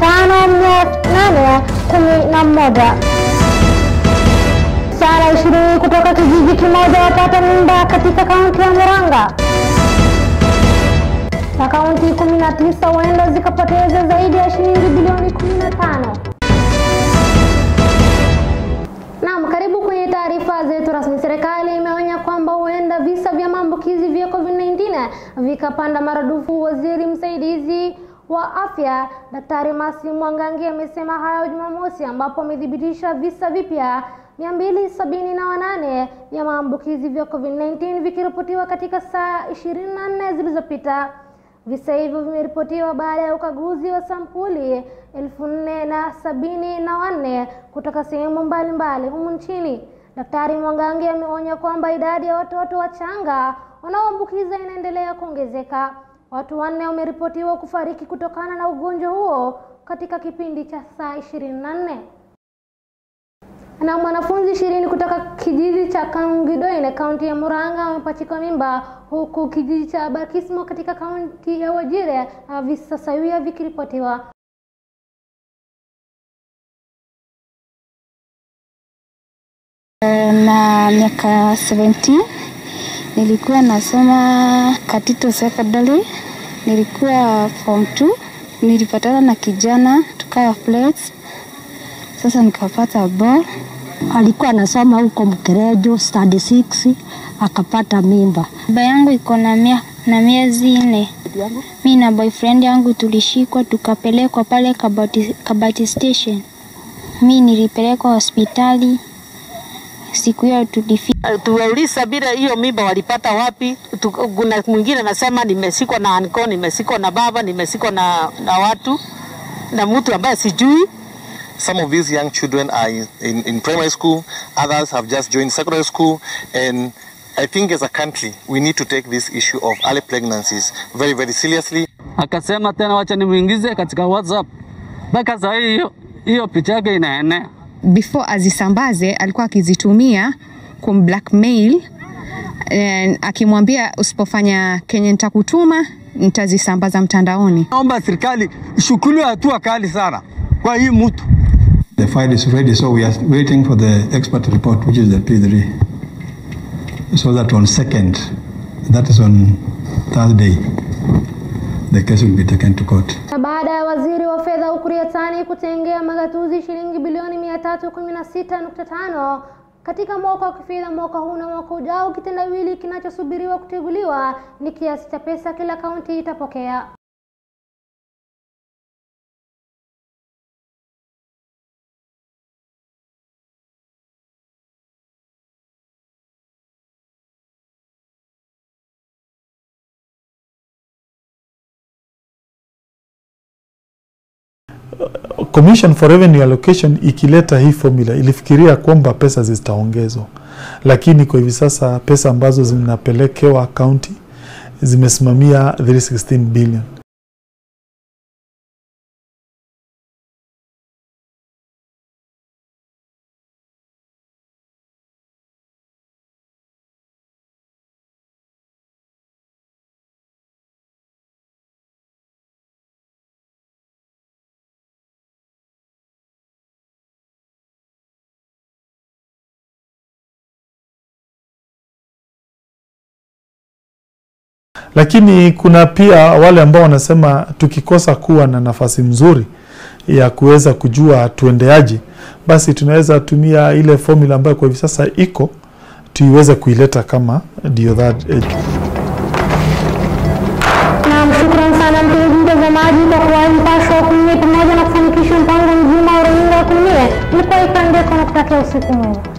tano mia nane kumi na moja. Wasichana ishirini kutoka kijiji kimoja wapata mimba katika kaunti ya Murang'a na kaunti 19 huenda zikapoteza zaidi ya shilingi bilioni 15. Naam, karibu kwenye taarifa zetu rasmi. Serikali imeonya kwamba huenda visa vya maambukizi vya COVID-19 vikapanda maradufu. Waziri msaidizi wa afya Daktari Masi Mwangangi amesema hayo Jumamosi, ambapo amethibitisha visa vipya 278 vya maambukizi vya COVID-19 vikiripotiwa katika saa 24 zilizopita. Visa hivyo vimeripotiwa baada ya ukaguzi wa sampuli elfu nne na sabini na wanne kutoka sehemu mbalimbali humu nchini. Daktari Mwangangi ameonya kwamba idadi ya watoto wachanga wanaoambukiza inaendelea kuongezeka. Watu wanne wameripotiwa kufariki kutokana na ugonjwa huo katika kipindi cha saa 24 na mwanafunzi ishirini kutoka kijiji cha Kangidoine kaunti ya Murang'a wamepachikwa mimba huku kijiji cha Bakismo katika kaunti ya Wajire na visa sawia vikiripotiwa. na miaka 17 nilikuwa nasoma Katito Secondary, nilikuwa form 2, nilipatana na kijana tukawa flats, sasa nikapata bo alikuwa anasoma huko Mkerejo study 6 akapata mimba. Baba yangu iko na mia, na miezi nne. Mi na boyfriend yangu tulishikwa tukapelekwa pale Kabati, Kabati station. Mi nilipelekwa hospitali siku hiyo tulifika tuwauliza bila hiyo mimba walipata wapi. Kuna mwingine anasema nimesikwa na anko, nimesikwa na baba, nimesikwa na, na watu na mtu ambaye sijui. Some of these young children are in, in, in primary school, others have just joined secondary school, and I think as a country we need to take this issue of early pregnancies very, very seriously. akasema tena wacha nimuingize katika WhatsApp. Mpaka saa hii hiyo hiyo picha yake inaenea. Before azisambaze alikuwa akizitumia kumblackmail akimwambia usipofanya kenye nitakutuma nitazisambaza mtandaoni. Naomba serikali ichukuliwe hatua kali sana kwa hii mtu. The file is ready, so we are waiting for the expert report, which is the P3. So that on second, that is on Thursday, the case will be taken to court. Wa fedha Ukur kutengea magatuzi shilingi bilioni 316.5 katika mwaka wa kifedha mwaka huu na mwaka ujao, kitendawili kinachosubiriwa kuteguliwa ni kiasi cha pesa kila kaunti itapokea. Commission for Revenue Allocation ikileta hii formula ilifikiria kwamba pesa zitaongezwa, lakini kwa hivi sasa pesa ambazo zinapelekewa kaunti zimesimamia 316 billion. Lakini kuna pia wale ambao wanasema tukikosa kuwa na nafasi mzuri ya kuweza kujua tuendeaje, basi tunaweza tumia ile formula ambayo kwa hivi sasa iko tuiweze kuileta kama age. Naam, shukran sana mpenzi mtazamaji kwa kuwa wa kumi pamoja na kufanikisha mpango mzima wa runinga ya kumi. Ilikuwa ikandeko na kutakia usiku mwema.